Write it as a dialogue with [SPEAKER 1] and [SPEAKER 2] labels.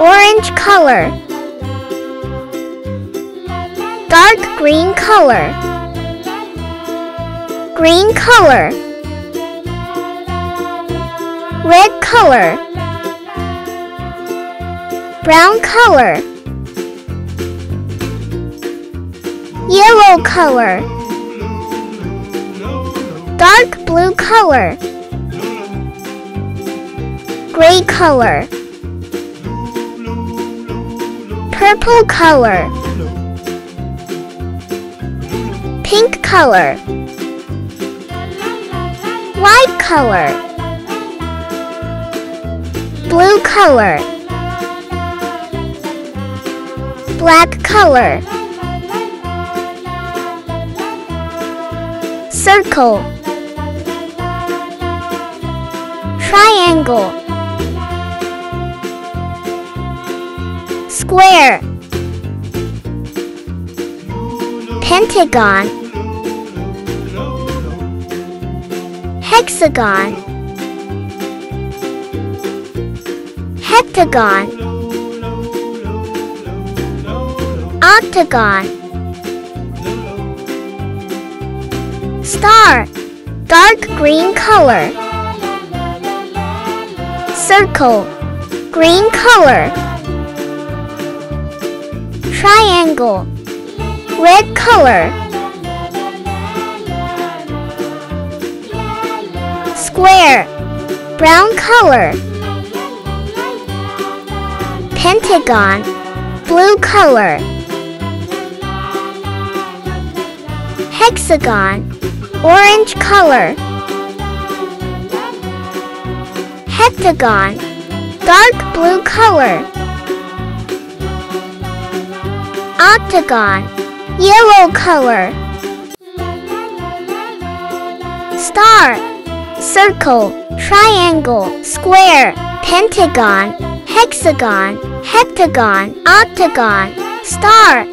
[SPEAKER 1] orange color. Dark green color. Green color. Red color. Brown color. Yellow color. Dark blue color. Gray color purple color. Pink color. White color. Blue color. Black color. Circle. Triangle square. Pentagon. Hexagon. Heptagon. Octagon. Star. Dark green color. Circle. Green color triangle red color square brown color pentagon blue color hexagon orange color heptagon dark blue color octagon yellow color. Star circle triangle square pentagon hexagon heptagon octagon. Star